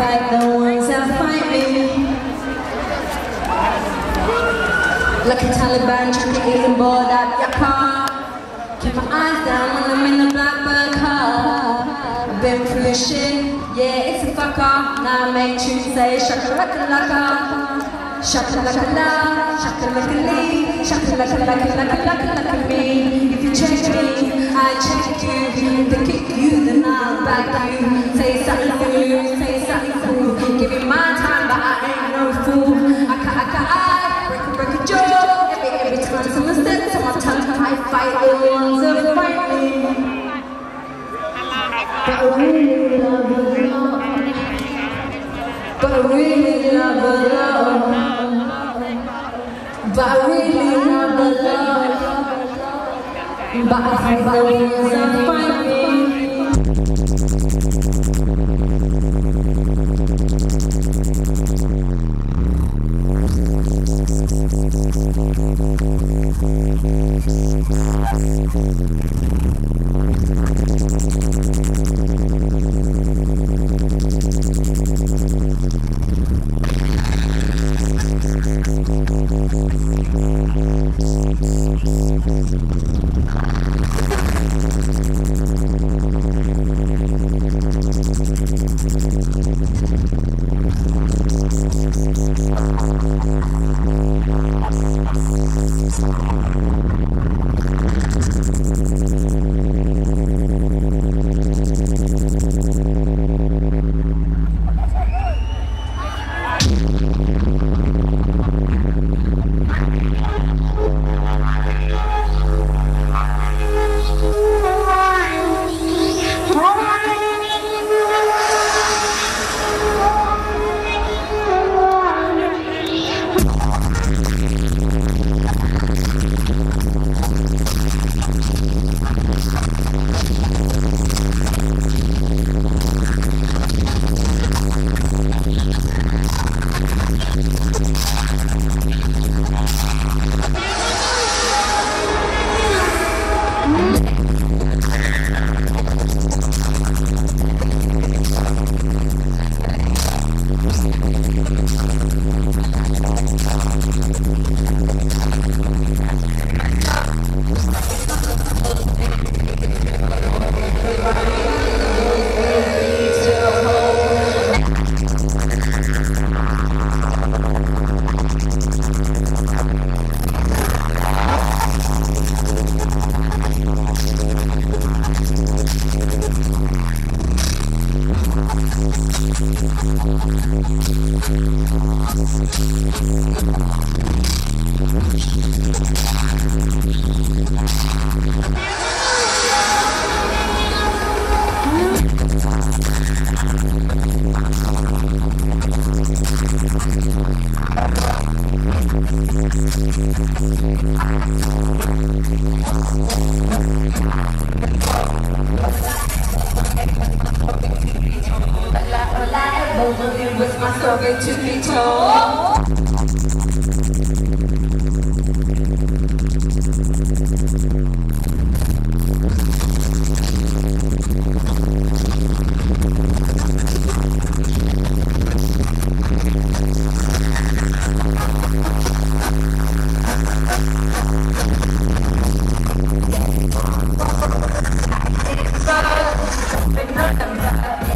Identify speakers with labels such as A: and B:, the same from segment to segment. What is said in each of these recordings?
A: fight the ones that fight me. Like a Taliban trying to get board out your car. Keep my eyes down when I'm in the blackbird car. I've been through shit, yeah, it's a fuck off. Now I make you say shaka laka laka. Shaka laka la, shaka laka lee, shaka laka laka laka laka laka me. If you check me, I check you. If they kick you, then I'll back you. Say something But I really love the Lord. But I fight the ones that fight With my story to be told. うん。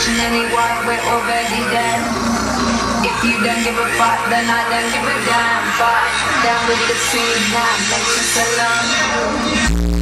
A: motion anywhere, we're already dead. If you don't give a fuck, then I don't give a damn. Fuck down with
B: the scene now, makes us alone.